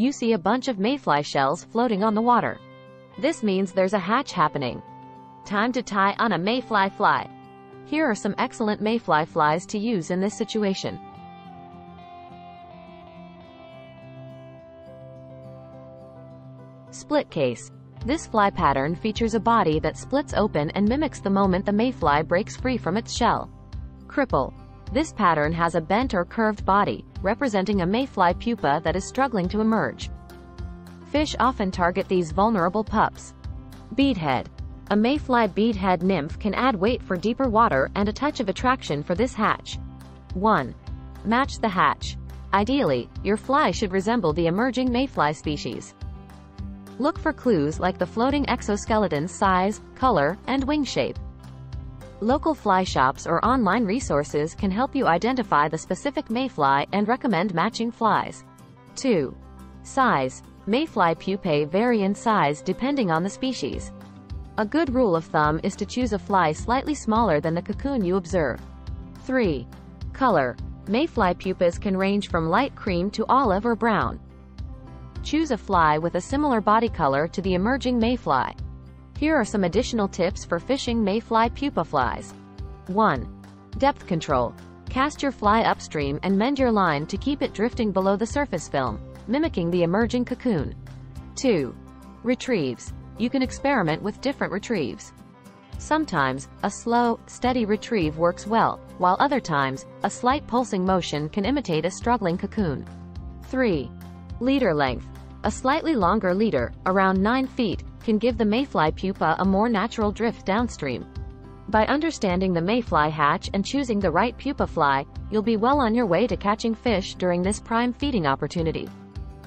you see a bunch of mayfly shells floating on the water. This means there's a hatch happening. Time to tie on a mayfly fly. Here are some excellent mayfly flies to use in this situation. Split case. This fly pattern features a body that splits open and mimics the moment the mayfly breaks free from its shell. Cripple. This pattern has a bent or curved body, representing a mayfly pupa that is struggling to emerge. Fish often target these vulnerable pups. Beadhead. A mayfly beadhead nymph can add weight for deeper water and a touch of attraction for this hatch. 1. Match the hatch. Ideally, your fly should resemble the emerging mayfly species. Look for clues like the floating exoskeleton's size, color, and wing shape. Local fly shops or online resources can help you identify the specific mayfly and recommend matching flies. 2. Size. Mayfly pupae vary in size depending on the species. A good rule of thumb is to choose a fly slightly smaller than the cocoon you observe. 3. Color. Mayfly pupas can range from light cream to olive or brown. Choose a fly with a similar body color to the emerging mayfly. Here are some additional tips for fishing mayfly pupa flies. 1. Depth control. Cast your fly upstream and mend your line to keep it drifting below the surface film, mimicking the emerging cocoon. 2. Retrieves. You can experiment with different retrieves. Sometimes, a slow, steady retrieve works well, while other times, a slight pulsing motion can imitate a struggling cocoon. 3. Leader length. A slightly longer leader, around 9 feet, can give the mayfly pupa a more natural drift downstream. By understanding the mayfly hatch and choosing the right pupa fly, you'll be well on your way to catching fish during this prime feeding opportunity.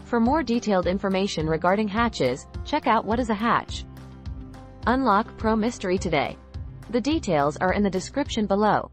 For more detailed information regarding hatches, check out What is a Hatch? Unlock Pro Mystery today. The details are in the description below.